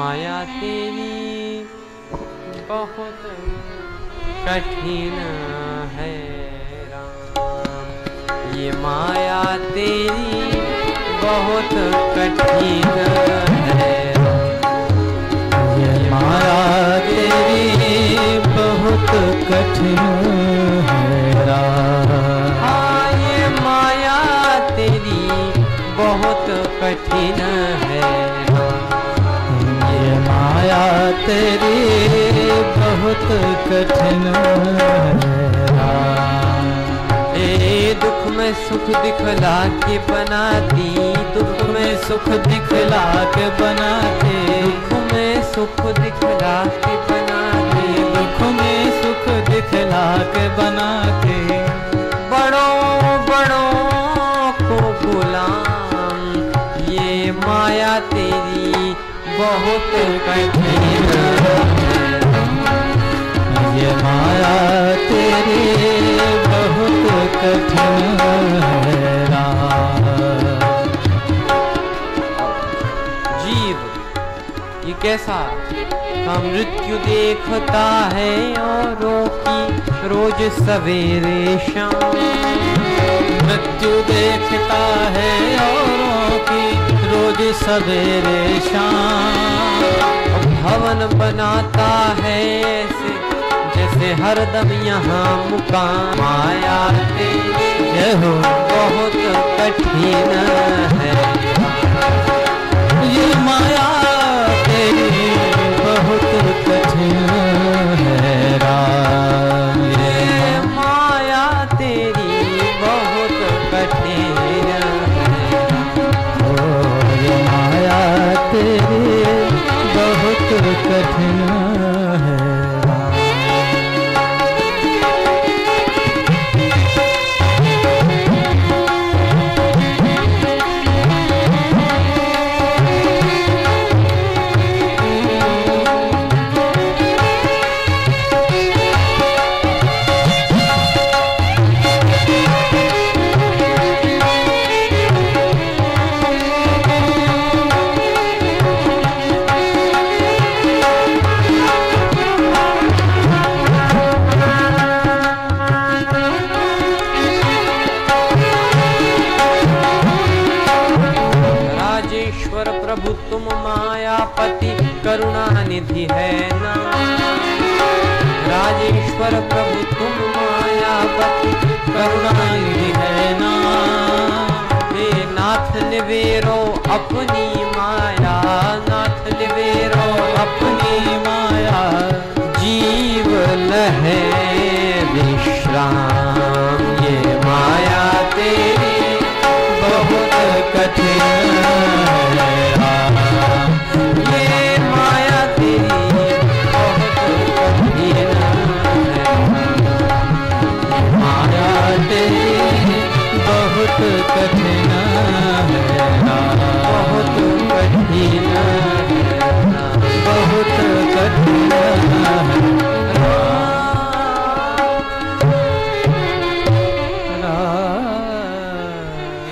माया तेरी बहुत कठिन है, राम। ये माया तेरी बहुत कठिन है ये माया तेरी बहुत कठिन है, राम। ये माया तेरी बहुत कठिन है। तेरी बहुत कठिन ए, दुख में सुख दिखला के बनाती, दुख में सुख दिखला के बनाते। दुख में सुख दिखला के बनाती, दुख में सुख दिखला के बनाते। बड़ों बड़ों को गुलाम, ये माया तेरी बहुत कठिन। ये माया तेरी बहुत कठिन जीव, ये कैसा? का मृत्यु देखता है औरों की रोज सवेरे शाम। मृत्यु देखता है औरों सवेरे शाम। भवन बनाता है ऐसे, जैसे हरदम यहाँ मुकाम तेरी जय हो बहुत कठिन है। ये माया बहुत कठिन मायापति करुणा निधि है ना। राजेश्वर प्रभु, तुम मायापति करुणा निधि है ना। हे नाथ, निवेरो अपनी माया। बहुत बहुत कठिन बहुत कठिन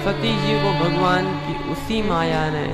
सती जी को भगवान की उसी माया ने